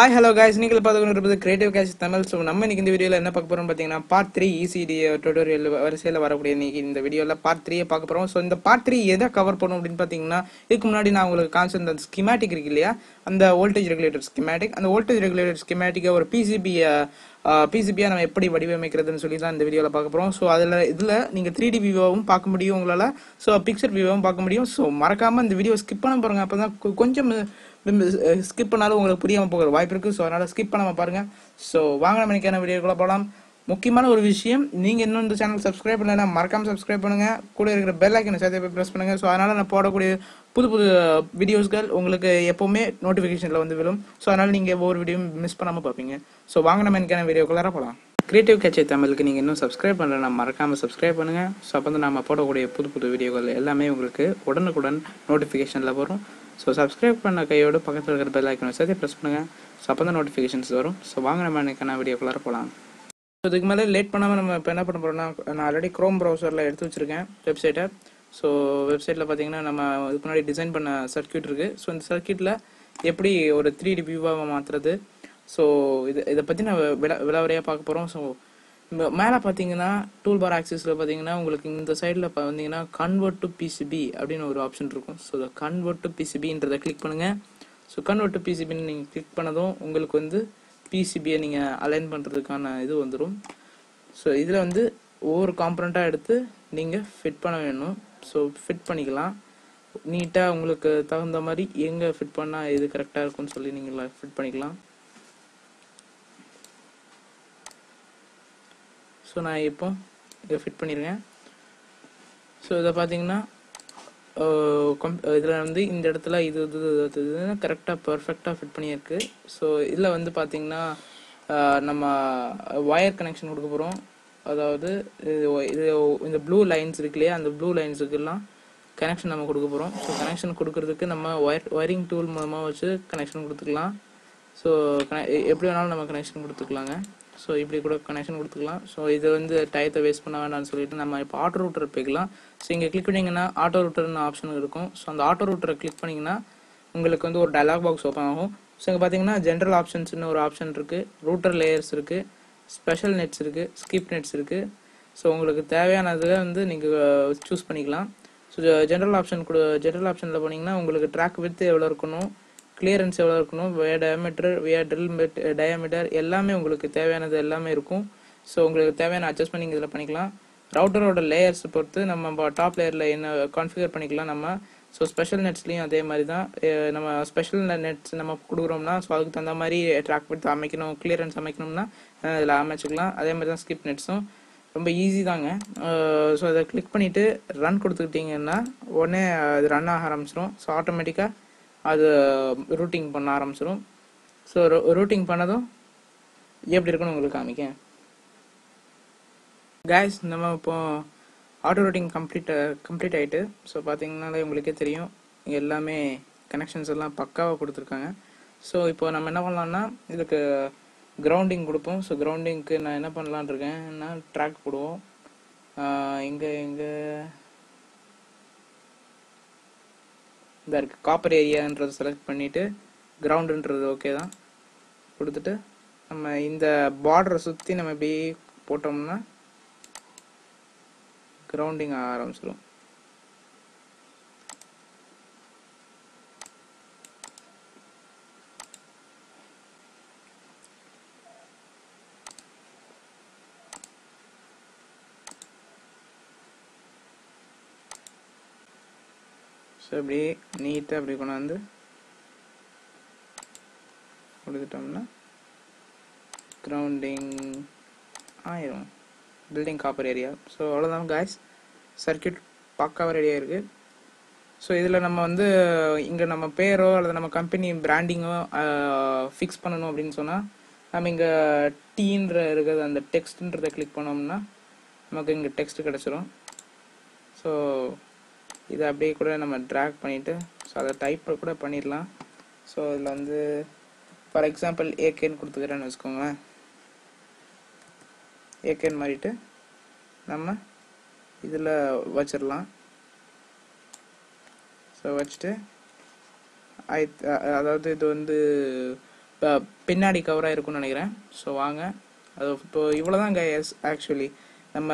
Hi hello guys நீங்கள் பார்த்து இருப்பது கிரியேட்டிவ் கேஷ் தமிழ் ஸோ நம்ம இன்னைக்கு இந்த வீடியோவில் என்ன பார்க்க போகிறோம் பார்த்தீங்கன்னா பார்ட் த்ரீ இசிடி டுட்டோரியல் வரிசையில் வரக்கூடிய இன்னைக்கு இந்த வீடியோவில் பார்ட் த்ரீயை பார்க்க போகிறோம் ஸோ இந்த பார்ட் த்ரீ எதை கவர் பண்ணும் அப்படின்னு பார்த்தீங்கன்னா இதுக்கு முன்னாடி நான் உங்களுக்கு காமிச்சிருந்த அந்த ஸ்கிமேட்டிக் இருக்கு இல்லையா? அந்த வோல்டேஜ் ரெகுலேட்டர் ஸ்கிமேட்டிக் அந்த வோல்டேஜ் ரெகுலேட்டர் ஸ்கிமேட்டிக்கை ஒரு பிசிபியை பிசிபியாக நம்ம எப்படி வடிவமைக்கிறதுன்னு சொல்லி தான் இந்த வீடியோவில் பார்க்க போகிறோம் ஸோ அதில் இதில் நீங்கள் த்ரீ டி வியூவாகவும் பார்க்க முடியும் உங்களால். ஸோ பிக்சர் வியூவாகவும் பார்க்க முடியும். ஸோ மறக்காமல் இந்த வீடியோ ஸ்கிப் பண்ண பாருங்க. அப்போ தான் கொஞ்சம் ஸ்கிப் பண்ணாலும் உங்களுக்கு புரியாமல் போகிற வாய்ப்பு இருக்குது ஸோ அதனால் ஸ்கிப் பண்ணாமல் பாருங்கள் ஸோ வாங்க நம்ம இன்னைக்கான வீடியோக்குள்ள போகலாம் முக்கியமான ஒரு விஷயம் நீங்கள் இன்னும் இந்த சேனல் சப்ஸ்கிரைப் பண்ணலைன்னா மறக்காமல் சப்ஸ்கிரைப் பண்ணுங்கள் கூட இருக்கிற பெல் ஐக்கனை சேர்த்து போய் ப்ரெஸ் பண்ணுங்கள் ஸோ அதனால் நான் போடக்கூடிய புது புது வீடியோஸ்கள் உங்களுக்கு எப்போவுமே நோட்டிஃபிகேஷனில் வந்து விழும். ஸோ அதனால் நீங்கள் ஒவ்வொரு வீடியோ மிஸ் பண்ணாமல் பார்ப்பீங்க. ஸோ வாங்க நம்ம எனக்கான வீடியோக்குள்ளார போகலாம் கிரியேட்டிவ் கேட்சை தமிழுக்கு நீங்கள் இன்னும் சப்ஸ்கிரைப் பண்ணலைன்னா மறக்காமல் சப்ஸ்கிரைப் பண்ணுங்கள் ஸோ அப்போ வந்து நம்ம போடக்கூடிய புது புது வீடியோக்கள் எல்லாமே உங்களுக்கு உடனுக்குடன் நோட்டிஃபிகேஷனில் வரும். ஸோ சப்ஸ்கிரைப் பண்ண கையோடு பக்கத்தில் இருக்கிற பெல் ஐக்கனை சேர்த்து ப்ரெஸ் பண்ணுங்கள் ஸோ அப்போ தான் நோட்டிஃபிகேஷன்ஸ் வரும் ஸோ வாங்க நம்ம எனக்கான வீடியோக்குள்ளார போகலாம் ஸோ இதுக்கு மேலே லேட் பண்ணாமல் நம்ம இப்போ என்ன பண்ண போகிறோம்னா நான் ஆல்ரெடி க்ரோம் ப்ரௌசரில் எடுத்து வச்சுருக்கேன் வெப்சைட்டை ஸோ வெப்சைட்டில் பார்த்தீங்கன்னா நம்ம இதுக்கு முன்னாடி டிசைன் பண்ண சர்க்கியூட் இருக்குது ஸோ இந்த சர்க்கியூட்டில் எப்படி ஒரு த்ரீ டி வியூவாக மாற்றுறது ஸோ இது இதை பற்றி நான் விள விளவரையாக பார்க்க போகிறோம் ஸோ மேலே பார்த்தீங்கன்னா டூல் பார் ஆக்சிஸில் பார்த்தீங்கன்னா உங்களுக்கு இந்த சைடில் வந்தீங்கன்னா கன்வெர்ட் டு பிசிபி அப்படின்னு ஒரு ஆப்ஷன் இருக்கும். ஸோ இந்த கன்வெர்ட் டு பிசிபின்றதை கிளிக் பண்ணுங்கள் ஸோ கன்வெர்ட் டு பிசிபின்னு நீங்கள் கிளிக் பண்ணதும் உங்களுக்கு வந்து பிசிபியை நீங்கள் அலைன் பண்ணுறதுக்கான இது வந்துடும் ஸோ இதில் வந்து ஒவ்வொரு காம்பனண்ட்டாக எடுத்து நீங்கள் ஃபிட் பண்ண வேணும். ஸோ ஃபிட் பண்ணிக்கலாம். நீட்டாக உங்களுக்கு தகுந்த மாதிரி எங்கே ஃபிட் பண்ணால் இது கரெக்டாக இருக்கும்னு சொல்லி நீங்கள் ஃபிட் பண்ணிக்கலாம். ஸோ நான் இப்போ இதை ஃபிட் பண்ணியிருக்கேன். ஸோ இதை பார்த்தீங்கன்னா இதில் வந்து இந்த இடத்துல இது இது இது கரெக்டாக பர்ஃபெக்டாக ஃபிட் பண்ணியிருக்கு. ஸோ இதில் வந்து பார்த்தீங்கன்னா நம்ம ஒயர் கனெக்ஷன் கொடுக்க போகிறோம் அதாவது இது இது இந்த ப்ளூ லைன்ஸ் இருக்கு இல்லையா? அந்த ப்ளூ லைன்ஸுக்கெல்லாம் கனெக்ஷன் நம்ம கொடுக்க போகிறோம் ஸோ கனெக்ஷன் கொடுக்கறதுக்கு நம்ம ஒயர் ஒயரிங் டூல் மூலமாக வச்சு கனெக்ஷன் கொடுத்துக்கலாம். ஸோ எப்படி வேணாலும் நம்ம கனெக்ஷன் கொடுத்துக்கலாங்க. ஸோ இப்படி கூட கனெக்ஷன் கொடுத்துக்கலாம். ஸோ இது வந்து டயத்தை வேஸ்ட் பண்ண வேண்டாம்னு சொல்லிட்டு நம்ம இப்போ ஆட்டோ ரூட்டர் போய்க்கலாம். ஸோ இங்கே கிளிக் பண்ணிங்கன்னா ஆட்டோ ரூட்டர்னு ஆப்ஷன் இருக்கும். ஸோ அந்த ஆட்டோ ரூட்டரை கிளிக் பண்ணிங்கன்னா உங்களுக்கு வந்து ஒரு டயலாக் பாக்ஸ் ஓப்பன் ஆகும். ஸோ இங்கே பார்த்தீங்கன்னா ஜென்ரல் ஆப்ஷன்ஸ்னு ஒரு ஆப்ஷன் இருக்குது ரூட்டர் லேயர்ஸ் இருக்குது ஸ்பெஷல் நெட்ஸ் இருக்குது ஸ்கிப் நெட்ஸ் இருக்குது ஸோ உங்களுக்கு தேவையானதை வந்து நீங்கள் சூஸ் பண்ணிக்கலாம். ஸோ ஜென்ரல் ஆப்ஷன் கொடு ஜென்ரல் ஆப்ஷனில் போனீங்கன்னா உங்களுக்கு ட்ராக் வித் எவ்வளோ இருக்கணும்? கிளியரன்ஸ் எவ்வளோ இருக்கணும்? Via diameter via drill met diameter எல்லாமே உங்களுக்கு தேவையானது எல்லாமே இருக்கும். ஸோ உங்களுக்கு தேவையான அட்ஜஸ்ட்மெண்ட் நீங்கள் இதில் பண்ணிக்கலாம். ரவுட்டரோட லேயர்ஸ் பொறுத்து நம்ம டாப் லேயரில் என்ன கான்ஃபிகர் பண்ணிக்கலாம் நம்ம. ஸோ ஸ்பெஷல் நெட்ஸ்லையும் அதே மாதிரி தான் நம்ம ஸ்பெஷல் நெட்ஸ் நம்ம கொடுக்குறோம்னா ஸோ அதுக்கு தகுந்த மாதிரி ட்ராக் எடுத்து அமைக்கணும் கிளியரன்ஸ் அமைக்கணும்னா இதில் அமைச்சிக்கலாம். அதே மாதிரி தான் ஸ்கிப் நெட்ஸும் ரொம்ப ஈஸி தாங்க. ஸோ அதை கிளிக் பண்ணிவிட்டு ரன் கொடுத்துக்கிட்டிங்கன்னா உடனே அது ரன் ஆக ஆரம்பிச்சிடும் ஸோ ஆட்டோமேட்டிக்காக அது ரூட்டிங் பண்ண ஆரம்பிச்சிடும் ஸோ ரூட்டிங் பண்ணதும் எப்படி இருக்குன்னு உங்களுக்கு காமிக்க. கேஸ் நம்ம இப்போ ஆட்டோ ரூட்டிங் கம்ப்ளீட் கம்ப்ளீட் ஆகிட்டு ஸோ பார்த்தீங்கனாலே உங்களுக்கே தெரியும் எல்லாமே கனெக்ஷன்ஸ் எல்லாம் பக்காவாக கொடுத்துருக்காங்க. ஸோ இப்போ நம்ம என்ன பண்ணலாம்னா இதுக்கு கிரவுண்டிங் கொடுப்போம். ஸோ கிரவுண்டிங்க்கு நான் என்ன பண்ணலான் இருக்கேன்னா ட்ராக் போடுவோம். இங்கே இங்கே இந்த இருக்கு. காப்பர் ஏரியான்றதை செலக்ட் பண்ணிவிட்டு கிரவுண்டுன்றது ஓகே தான். கொடுத்துட்டு நம்ம இந்த பார்டரை சுற்றி நம்ம இப்படி போட்டோம்னா கிரவுண்டிங் ஆரம்பிச்சிடும் ஸோ இப்படி நீட்டாக அப்படி கொண்டாந்து கொடுத்துட்டோம்னா கிரவுண்டிங் ஆயிரும். பில்டிங் காப்பர் ஏரியா ஸோ அவ்வளோதான் காய்ஸ் சர்க்கியூட் பக்காவாக ரெடியாக இருக்குது ஸோ இதில் நம்ம வந்து இங்கே நம்ம பேரோ அல்லது நம்ம கம்பெனி பிராண்டிங்கோ ஃபிக்ஸ் பண்ணணும் அப்படின்னு சொன்னால் நம்ம இங்கே டீன்ற இருக்கிறது அந்த டெக்ஸ்ட்ன்றதை கிளிக் பண்ணோம்னா நமக்கு இங்கே டெக்ஸ்ட் கிடச்சிரும். ஸோ இதை அப்படியே கூட நம்ம ட்ராக் பண்ணிவிட்டு ஸோ அதை டைப் கூட பண்ணிடலாம். ஸோ இதில் வந்து ஃபார் எக்ஸாம்பிள் ஏகேன்னு கொடுத்துக்கிறேன்னு வச்சுக்கோங்களேன். ஏகேன்னு மாறிட்டு நம்ம இதில் வச்சிடலாம். ஸோ வச்சுட்டு ஐ அதாவது இது வந்து இப்போ பின்னாடி கவராக இருக்கும்னு நினைக்கிறேன். ஸோ வாங்க. அது இப்போ இவ்வளோதான் கைஸ் ஆக்சுவலி நம்ம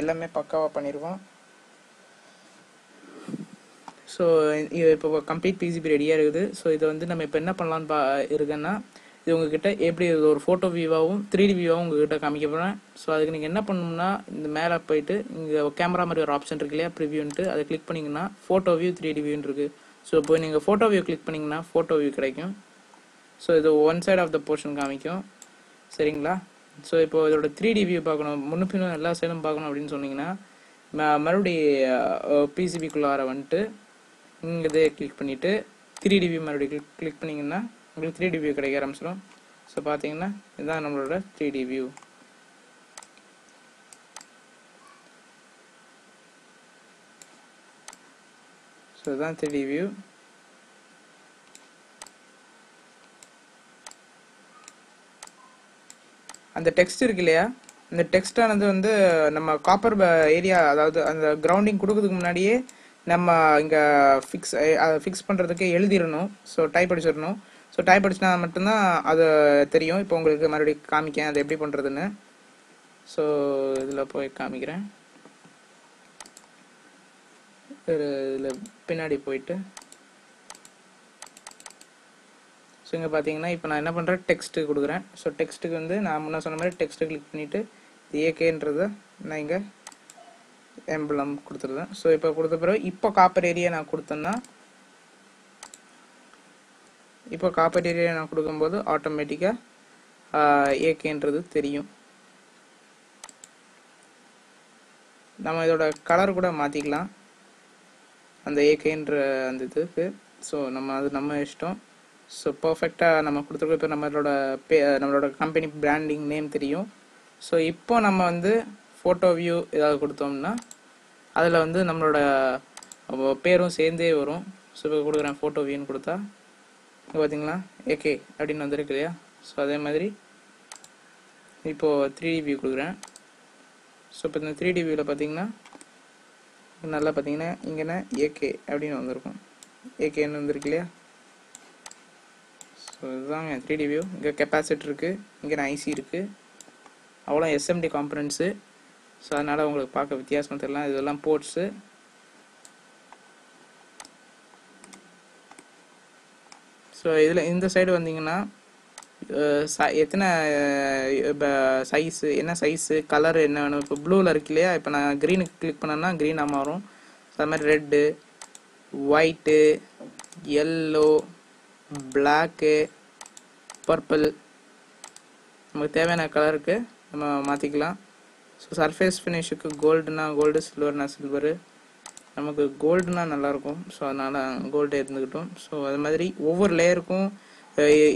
எல்லாமே பக்காவாக பண்ணியிருக்கோம் ஸோ இப்போ கம்ப்ளீட் பிசிபி ரெடியாக இருக்குது. ஸோ இதை வந்து நம்ம இப்போ என்ன பண்ணலான்னு பா இருக்குன்னா இது உங்ககிட்ட எப்படி இது ஒரு ஃபோட்டோ வியூவாகவும் த்ரீ டி வியூவாகவும் உங்ககிட்ட காமிக்க போகிறேன் ஸோ அதுக்கு நீங்கள் என்ன பண்ணணும்னா இந்த மேலே போயிட்டு இங்கே கேமரா மாதிரி ஒரு ஆப்ஷன் இருக்கு இல்லையா ப்ரிவியூன்ட்டு அதை கிளிக் பண்ணிங்கன்னா ஃபோட்டோ வியூ த்ரீ டி வியூன்னு இருக்குது ஸோ இப்போ நீங்கள் ஃபோட்டோ வியூ கிளிக் பண்ணிங்கன்னா ஃபோட்டோ வியூ கிடைக்கும். ஸோ இது one side of the portion காமிக்கும். சரிங்களா? ஸோ இப்போ இதோட த்ரீ டி வியூ பார்க்கணும். முன்ன பின்னும் எல்லா சைடும் பார்க்கணும் அப்படின்னு சொன்னீங்கன்னா மறுபடி மறுபடியும் பிசிபிக்குள்ளார வந்துட்டு இங்கே இதை கிளிக் பண்ணிவிட்டு த்ரீ டி மறுபடியும் கிளிக் கிளிக் பண்ணிங்கன்னா உங்களுக்கு த்ரீ டி வியூ கிடைக்க ஆரம்பிச்சிடும் ஸோ பார்த்தீங்கன்னா இதுதான் நம்மளோட த்ரீ டி வியூ ஸோ இதுதான் த்ரீ டி வியூ அந்த டெக்ஸ்ட் இருக்கு இல்லையா? அந்த டெக்ஸ்டானது வந்து நம்ம காப்பர் ஏரியா அதாவது அந்த கிரவுண்டிங் கொடுக்கறதுக்கு முன்னாடியே நம்ம இங்கே ஃபிக்ஸ் அதை ஃபிக்ஸ் பண்ணுறதுக்கு எழுதிடணும். ஸோ டைப் அடிச்சிடணும். ஸோ டைப் அடிச்சுனா மட்டும்தான் அது தெரியும். இப்போ உங்களுக்கு மறுபடியும் காமிக்கேன் அது எப்படி பண்ணுறதுன்னு ஸோ இதில் போய் காமிக்கிறேன். இதில் பின்னாடி போயிட்டு. ஸோ இங்கே பார்த்தீங்கன்னா இப்போ நான் என்ன பண்ணுறேன் டெக்ஸ்ட்டு கொடுக்குறேன். ஸோ டெக்ஸ்ட்டுக்கு வந்து நான் முன்னே சொன்ன மாதிரி டெக்ஸ்ட்டு கிளிக் பண்ணிவிட்டு ஏகேன்றதை நான் இங்கே எம்பளம் கொடுத்துருந்தேன் ஸோ இப்போ கொடுத்த பிறகு இப்போ காப்பர் ஏரியா நான் கொடுத்தேன்னா இப்போ காப்பர் ஏரியா நான் கொடுக்கும்போது ஆட்டோமேட்டிக்காக ஏகேன்றது தெரியும். நம்ம இதோட கலர் கூட மாற்றிக்கலாம் அந்த ஏகேன்ற அந்த இதுக்கு. ஸோ நம்ம அது நம்ம இஷ்டம். ஸோ பர்ஃபெக்டாக நம்ம கொடுத்துருக்கோம் இப்போ நம்மளோட பே நம்மளோட கம்பெனி பிராண்டிங் நேம் தெரியும். ஸோ இப்போ நம்ம வந்து ஃபோட்டோ வியூ ஏதாவது கொடுத்தோம்னா அதில் வந்து நம்மளோட பேரும் சேர்ந்தே வரும். ஸோ இப்போ கொடுக்குறேன் ஃபோட்டோ வியூன்னு கொடுத்தா இங்கே பார்த்தீங்களா ஏகே அப்படின்னு வந்திருக்கு இல்லையா? ஸோ அதே மாதிரி இப்போது த்ரீ டி வியூ கொடுக்குறேன். ஸோ இப்போ இந்த த்ரீ டி வியூவில் பார்த்தீங்கன்னா நல்லா பார்த்தீங்கன்னா இங்கேனா ஏகே அப்படின்னு வந்திருக்கும். ஏகேன்னு வந்திருக்கு இல்லையா? ஸோ இதுதாங்க த்ரீ டி வியூ இங்கே கெப்பாசிட்டி இருக்குது இங்கே ஐசி இருக்குது அவ்வளோ எஸ்எம்டி காம்பனன்ட்ஸு ஸோ அதனால் உங்களுக்கு பார்க்க வித்தியாசமாக தெரியலாம் இதெல்லாம் போட்ஸு. ஸோ இதில் இந்த சைடு வந்தீங்கன்னா எத்தனை ச- எத்தனை சைஸு என்ன சைஸு கலர் என்ன வேணும்? இப்போ ப்ளூவில் இருக்கு இல்லையா? இப்போ நான் க்ரீனுக்கு கிளிக் பண்ணேன்னா க்ரீனாக மாறும். அது மாதிரி red white yellow black purple நமக்கு தேவையான கலருக்கு நம்ம மாற்றிக்கலாம் ஸோ சர்ஃபேஸ் ஃபினிஷுக்கு கோல்டுனா கோல்டு சில்வர்னா சில்வரு நமக்கு கோல்டுனா நல்லாயிருக்கும் ஸோ அதனால் கோல்டு இருந்துக்கிட்டோம் ஸோ அது மாதிரி ஒவ்வொரு லேயருக்கும்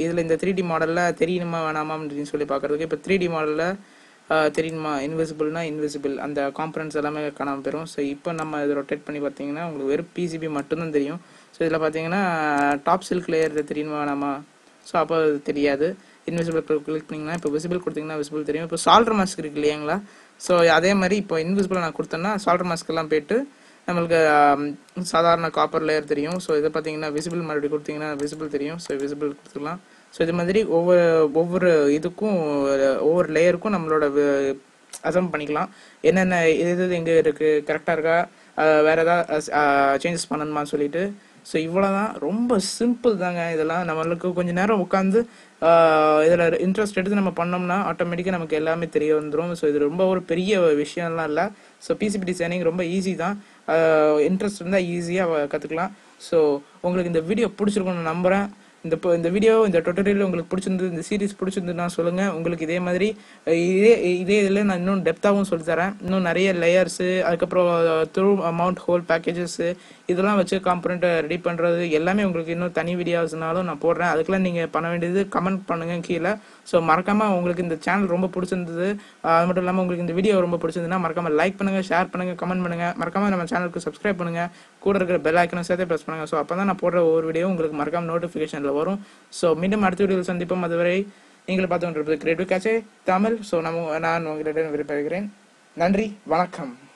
இதில் இந்த த்ரீ டி மாடலில் தெரியணுமா வேணாமா அப்படின்னு சொல்லி பார்க்குறதுக்கு இப்போ த்ரீ டி மாடலில் தெரியுமா இன்விசிபிள்னா இன்விசிபிள் அந்த காம்பனன்ஸ் எல்லாமே காணாமல் போயிடும் ஸோ இப்போ நம்ம இதை ரொட்டேட் பண்ணி பார்த்தீங்கன்னா உங்களுக்கு வெறும் பிசிபி மட்டும்தான் தெரியும். ஸோ இதில் பார்த்தீங்கன்னா டாப் சில்க் லேயர் தெரியுமா வேணாமா? ஸோ அப்போ அது தெரியாது. இன்விசிபிள் கிளிக் பண்ணிங்கன்னா இப்போ விசிபிள் கொடுத்தீங்கன்னா விசிபிள் தெரியும். இப்போ சால்ட்ரு மாஸ்க் இருக்கு இல்லையாங்களா? ஸோ அதே மாதிரி இப்போ இன்விசிபிள் நான் கொடுத்தேன்னா சால்டர் மாஸ்க்கெல்லாம் போயிட்டு நம்மளுக்கு சாதாரண காப்பர் லேயர் தெரியும். ஸோ இதை பார்த்தீங்கன்னா விசிபிள் மறுபடியும் கொடுத்தீங்கன்னா விசிபிள் தெரியும். ஸோ விசிபிள் கொடுத்துக்கலாம். ஸோ இது மாதிரி ஒவ்வொரு ஒவ்வொரு இதுக்கும் ஒவ்வொரு லேயருக்கும் நம்மளோட அசம் பண்ணிக்கலாம். என்னென்ன இது இது எங்கே இருக்குது கரெக்டாக இருக்கா? வேறு ஏதாவது சேஞ்சஸ் பண்ணணுமான்னு சொல்லிட்டு. ஸோ இவ்வளோ தான் ரொம்ப சிம்பிள் தாங்க இதெல்லாம். நம்மளுக்கு கொஞ்ச நேரம் உட்காந்து இதில் இன்ட்ரெஸ்ட் எடுத்து நம்ம பண்ணோம்னா ஆட்டோமேட்டிக்காக நமக்கு எல்லாமே தெரிய வந்துடும் ஸோ இது ரொம்ப ஒரு பெரிய விஷயம்லாம் இல்லை. ஸோ பிசிபி டிசைனிங் ரொம்ப ஈஸி தான். இன்ட்ரெஸ்ட் இருந்தால் ஈஸியாக கற்றுக்கலாம் ஸோ உங்களுக்கு இந்த வீடியோ பிடிச்சிருக்கணும்னு நம்புகிறேன் இந்த இப்போ இந்த வீடியோ இந்த டுட்டோரியல் உங்களுக்கு பிடிச்சிருந்தது இந்த சீரீஸ் பிடிச்சிருந்ததுன்னா சொல்லுங்கள் உங்களுக்கு இதே மாதிரி இதே இதே இதில் நான் இன்னும் டெப்த்தாகவும் சொல்லி தரேன். இன்னும் நிறைய லேயர்ஸு அதுக்கப்புறம் த்ரூ அமௌண்ட் ஹோல் பேக்கேஜஸ்ஸு இதெல்லாம் வச்சு காம்பனண்ட்டை ரெடி பண்ணுறது எல்லாமே உங்களுக்கு இன்னும் தனி வீடியோஸ்னாலும் நான் போடுறேன். அதுக்கெல்லாம் நீங்கள் பண்ண வேண்டியது கமெண்ட் பண்ணுங்கள் கீழே. ஸோ மறக்காமல் உங்களுக்கு இந்த சேனல் ரொம்ப பிடிச்சிருந்தது. அது மட்டும் இல்லாமல் உங்களுக்கு இந்த வீடியோ ரொம்ப பிடிச்சிருந்ததுன்னா மறக்காமல் லைக் பண்ணுங்கள் ஷேர் பண்ணுங்கள் கமெண்ட் பண்ணுங்கள் மறக்காமல் நம்ம சேனலுக்கு சப்ஸ்கிரைப் பண்ணுங்கள் கூட இருக்கிற பெல் ஐக்கனும் சேர்த்து ப்ரெஸ் பண்ணுங்க. ஸோ அப்போ தான் நான் போடுற ஒவ்வொரு வீடியோ உங்களுக்கு மறக்காமல் நோட்டிஃபிகேஷன் நோட்டிஃபிகேஷனில் வரும். ஸோ மீண்டும் அடுத்த வீடியோவில் சந்திப்போம். அதுவரை நீங்கள் பார்த்து கொண்டிருப்பது கிரேட் கேச்சே தமிழ். ஸோ நம்ம நான் உங்களிடம் விரும்புகிறேன் நன்றி. வணக்கம்.